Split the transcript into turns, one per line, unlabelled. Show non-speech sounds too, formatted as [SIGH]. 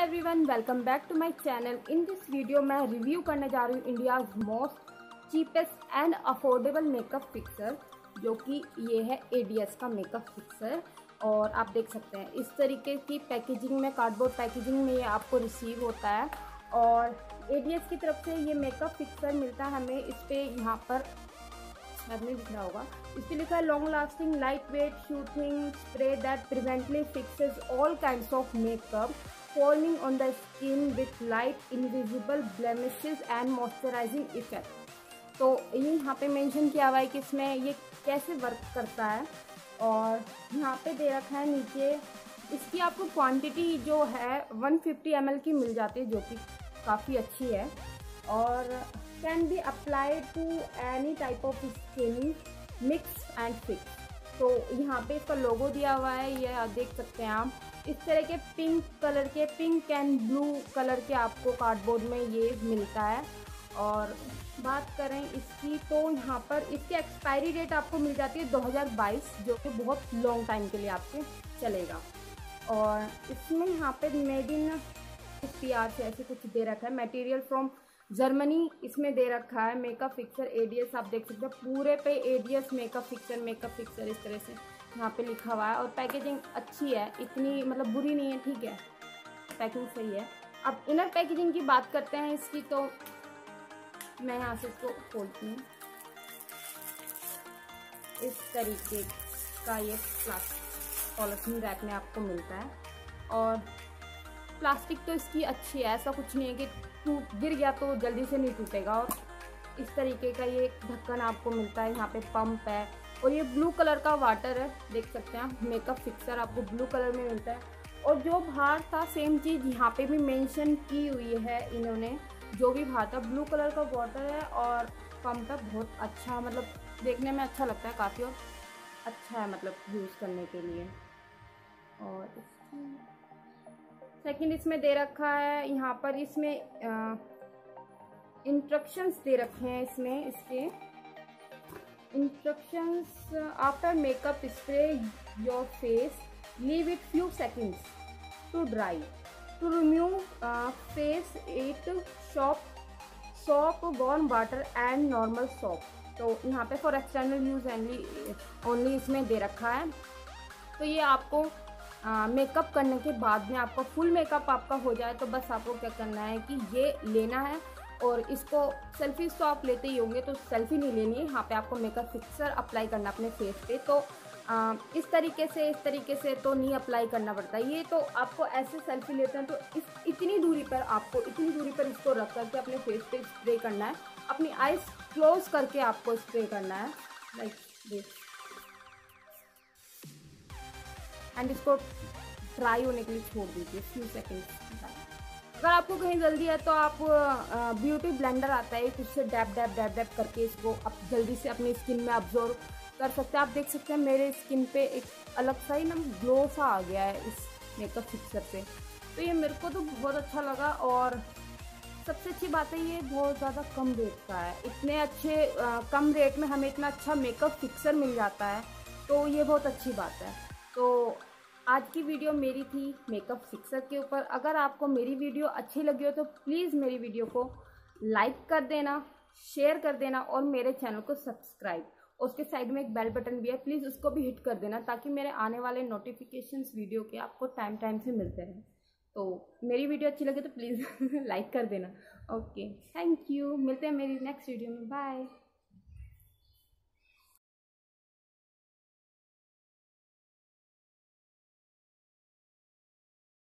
Everyone welcome back to my channel in this video मैं review करने जा रही हूँ India's most cheapest and affordable makeup fixer जो कि ये है एडीएस का मेकअप फिक्सर और आप देख सकते हैं, इस तरीके की पैकेजिंग में कार्डबोर्ड पैकेजिंग में ये आपको रिसीव होता है। और एडीएस की तरफ़ से ये मेकअप फिक्सर मिलता है हमें, इस पर यहाँ पर नहीं दिख रहा होगा। इस पर लिखा है long lasting light weight shooting spray that preventively fixes all kind of makeup forming on the skin with light, invisible blemishes and moisturizing effect. तो ये यहाँ पे मेंशन किया हुआ है कि इसमें ये कैसे वर्क करता है और यहाँ पे दे रखा है नीचे, इसकी आपको क्वांटिटी जो है 150 फिफ्टी की मिल जाती है, जो कि काफ़ी अच्छी है और can be apply to any type of skin mix and fix तो यहाँ पे इसका लोगो दिया हुआ है, ये देख सकते हैं आप। इस तरह के पिंक कलर के पिंक एंड ब्लू कलर के आपको कार्डबोर्ड में ये मिलता है। और बात करें इसकी तो यहाँ पर इसकी एक्सपायरी डेट आपको मिल जाती है 2022 जो कि बहुत लॉन्ग टाइम के लिए आपके चलेगा। और इसमें यहाँ पे मेड इन पी आर से ऐसे कुछ दे रखा है। मटेरियल फ्रॉम जर्मनी इसमें दे रखा है। मेकअप फिक्सर एडीएस आप देख सकते हैं। पूरे पे ADS makeup fixer makeup fixer इस तरह से। यहाँ पे लिखा हुआ है और पैकेजिंग अच्छी है, इतनी मतलब बुरी नहीं है, ठीक है? पैकिंग सही है। अब इनर पैकेजिंग की बात करते हैं इसकी तो मैं यहाँ से इसको खोलती हूँ। इस तरीके का ये प्लास्टिक पॉलिथीन रैप में आपको मिलता है। और प्लास्टिक तो इसकी अच्छी है, ऐसा कुछ नहीं है कि टूट, गिर गया तो जल्दी से नहीं टूटेगा। और इस तरीके का ये ढक्कन आपको मिलता है, यहाँ पे पंप है। और ये ब्लू कलर का वाटर है, देख सकते हैं आप मेकअप फिक्सर आपको ब्लू कलर में मिलता है। और जो बाहर था सेम चीज़ यहाँ पे भी मेंशन की हुई है इन्होंने, जो भी बाहर था ब्लू कलर का वाटर है और पंप है बहुत अच्छा मतलब देखने में अच्छा लगता है काफ़ी और अच्छा है मतलब यूज़ करने के लिए। और सेकंड इसमें दे रखा है, यहाँ पर इसमें इंस्ट्रक्शंस दे रखे हैं इसमें, इसके। Instructions uh, after makeup spray your face leave it few seconds to dry to remove uh, face it soap soap warm water and normal soap तो यहाँ पे for external use only only इसमें दे रखा है तो ये आपको मेकअप uh, करने के बाद में आपका फुल मेकअप आपका हो जाए तो बस आपको क्या करना है कि ये लेना है और इसको सेल्फी तो आप लेते ही होंगे तो सेल्फी नहीं लेनी है। यहाँ पे आपको मेकअप फिक्सर अप्लाई करना अपने फेस पे। तो आ, इस तरीके से इस तरीके से तो नहीं अप्लाई करना पड़ता। ये तो आपको ऐसे सेल्फी लेते हैं तो इस इतनी दूरी पर आपको इतनी दूरी पर इसको रख करके अपने फेस पे स्प्रे करना है। अपनी आइज़ क्लोज करके आपको स्प्रे करना है। लाइक दिस एंड इसको ड्राई होने के लिए छोड़ दीजिए। फ्यू सेकेंड्स अगर आपको कहीं जल्दी है तो आप ब्यूटी ब्लेंडर आता है उससे डैप डैप डैप डैप करके इसको आप जल्दी से अपनी स्किन में ऑब्जॉर्व कर सकते हैं। आप देख सकते हैं मेरे स्किन पे एक अलग सा ही ना ग्लो सा आ गया है इस मेकअप फिक्सर से तो ये मेरे को तो बहुत अच्छा लगा और सबसे अच्छी बात है ये बहुत ज़्यादा कम रेट का है। इतने अच्छे आ, कम रेट में हमें इतना अच्छा मेकअप फिक्सर मिल जाता है तो ये बहुत अच्छी बात है। तो आज की वीडियो मेरी थी मेकअप फिक्सर के ऊपर। अगर आपको मेरी वीडियो अच्छी लगी हो तो प्लीज़ मेरी वीडियो को लाइक कर देना, शेयर कर देना और मेरे चैनल को सब्सक्राइब। उसके साइड में एक बेल बटन भी है, प्लीज़ उसको भी हिट कर देना ताकि मेरे आने वाले नोटिफिकेशंस वीडियो के आपको टाइम टाइम से मिलते रहें। तो मेरी वीडियो अच्छी लगे तो प्लीज़ [LAUGHS] लाइक कर देना। ओके थैंक यू मिलते हैं मेरी नेक्स्ट वीडियो में। बाय